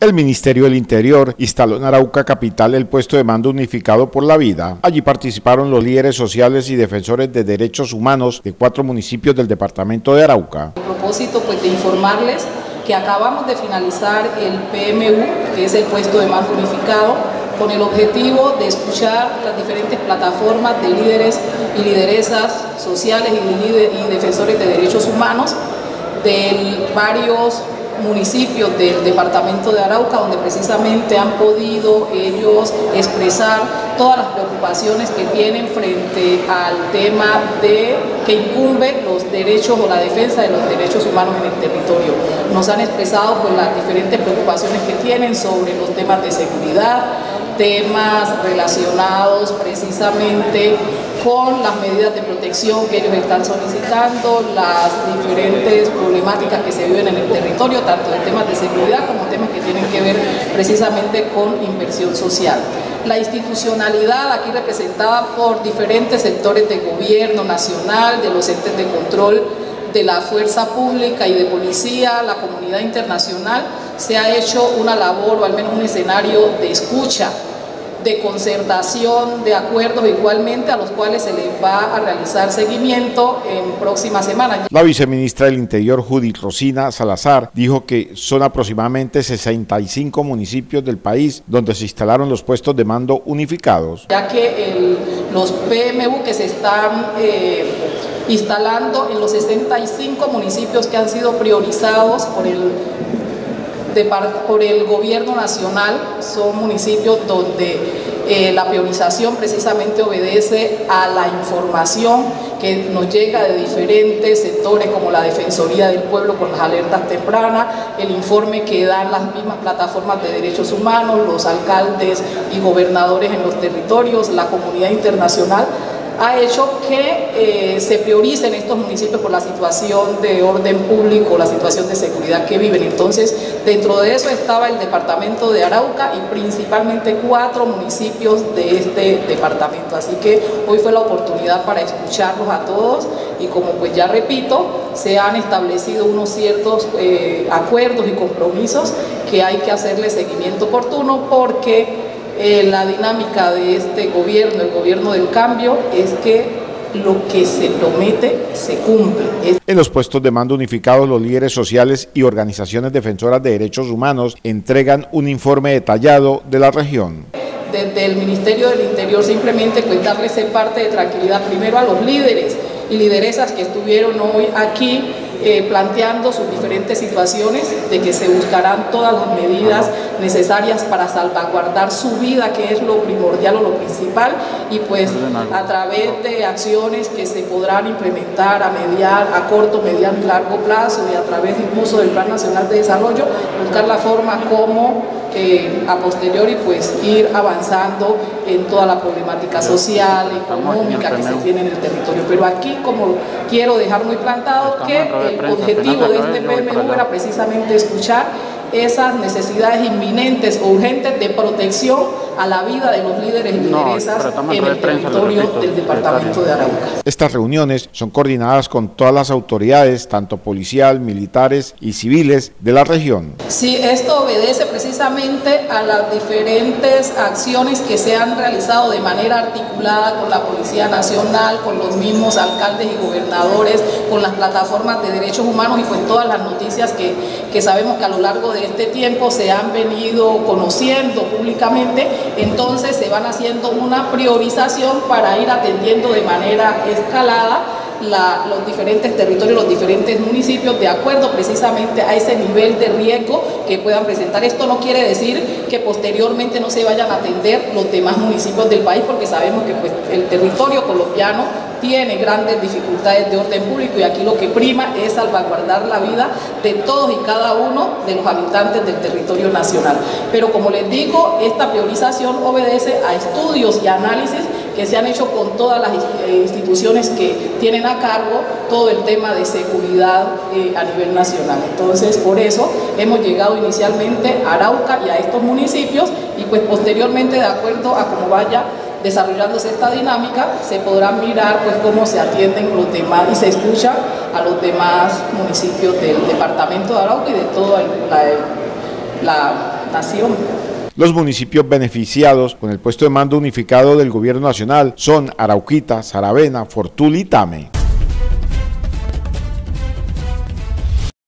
El Ministerio del Interior instaló en Arauca Capital el puesto de mando unificado por la vida. Allí participaron los líderes sociales y defensores de derechos humanos de cuatro municipios del departamento de Arauca. A propósito pues, de informarles que acabamos de finalizar el PMU, que es el puesto de mando unificado, con el objetivo de escuchar las diferentes plataformas de líderes y lideresas sociales y, y defensores de derechos humanos de varios municipios del departamento de Arauca, donde precisamente han podido ellos expresar todas las preocupaciones que tienen frente al tema de que incumbe los derechos o la defensa de los derechos humanos en el territorio. Nos han expresado pues, las diferentes preocupaciones que tienen sobre los temas de seguridad, temas relacionados precisamente con las medidas de protección que ellos están solicitando, las diferentes problemáticas que se viven en el territorio, tanto en temas de seguridad como temas que tienen que ver precisamente con inversión social. La institucionalidad aquí representada por diferentes sectores de gobierno nacional, de los entes de control de la fuerza pública y de policía, la comunidad internacional, se ha hecho una labor o al menos un escenario de escucha de concertación de acuerdos igualmente a los cuales se les va a realizar seguimiento en próximas semanas. La viceministra del Interior, Judith Rosina Salazar, dijo que son aproximadamente 65 municipios del país donde se instalaron los puestos de mando unificados. Ya que los PMU que se están eh, instalando en los 65 municipios que han sido priorizados por el por el gobierno nacional, son municipios donde eh, la priorización precisamente obedece a la información que nos llega de diferentes sectores como la Defensoría del Pueblo con las alertas tempranas, el informe que dan las mismas plataformas de derechos humanos, los alcaldes y gobernadores en los territorios, la comunidad internacional ha hecho que eh, se prioricen estos municipios por la situación de orden público, la situación de seguridad que viven. Entonces, dentro de eso estaba el departamento de Arauca y principalmente cuatro municipios de este departamento. Así que hoy fue la oportunidad para escucharlos a todos y como pues ya repito, se han establecido unos ciertos eh, acuerdos y compromisos que hay que hacerle seguimiento oportuno porque eh, la dinámica de este gobierno, el gobierno del cambio, es que lo que se promete se cumple. En los puestos de mando unificados, los líderes sociales y organizaciones defensoras de derechos humanos entregan un informe detallado de la región. Desde el Ministerio del Interior simplemente pues darle ese parte de tranquilidad primero a los líderes y lideresas que estuvieron hoy aquí eh, planteando sus diferentes situaciones, de que se buscarán todas las medidas necesarias para salvaguardar su vida, que es lo primordial o lo principal, y pues a través de acciones que se podrán implementar a mediar, a corto, mediano y largo plazo, y a través incluso del Plan Nacional de Desarrollo, buscar la forma como eh, a posteriori pues ir avanzando en toda la problemática social, económica que se tiene en el territorio. Pero aquí como quiero dejar muy plantado que el objetivo de este PMU era precisamente escuchar esas necesidades inminentes o urgentes de protección a la vida de los líderes y lideresas en el territorio del departamento de Arauca. Estas reuniones son coordinadas con todas las autoridades, tanto policial, militares y civiles de la región. Sí, esto obedece precisamente a las diferentes acciones que se han realizado de manera articulada con la Policía Nacional, con los mismos alcaldes y gobernadores, con las plataformas de derechos humanos y con todas las noticias que, que sabemos que a lo largo de este tiempo se han venido conociendo públicamente, entonces se van haciendo una priorización para ir atendiendo de manera escalada los diferentes territorios, los diferentes municipios, de acuerdo precisamente a ese nivel de riesgo que puedan presentar. Esto no quiere decir que posteriormente no se vayan a atender los demás municipios del país, porque sabemos que pues, el territorio colombiano tiene grandes dificultades de orden público y aquí lo que prima es salvaguardar la vida de todos y cada uno de los habitantes del territorio nacional. Pero como les digo, esta priorización obedece a estudios y análisis que se han hecho con todas las eh, instituciones que tienen a cargo todo el tema de seguridad eh, a nivel nacional. Entonces, por eso hemos llegado inicialmente a Arauca y a estos municipios y pues posteriormente, de acuerdo a cómo vaya desarrollándose esta dinámica, se podrán mirar pues cómo se atienden los demás y se escucha a los demás municipios del departamento de Arauca y de toda la, nación. Los municipios beneficiados con el puesto de mando unificado del gobierno nacional son Arauquita, Saravena, Fortul y Tame.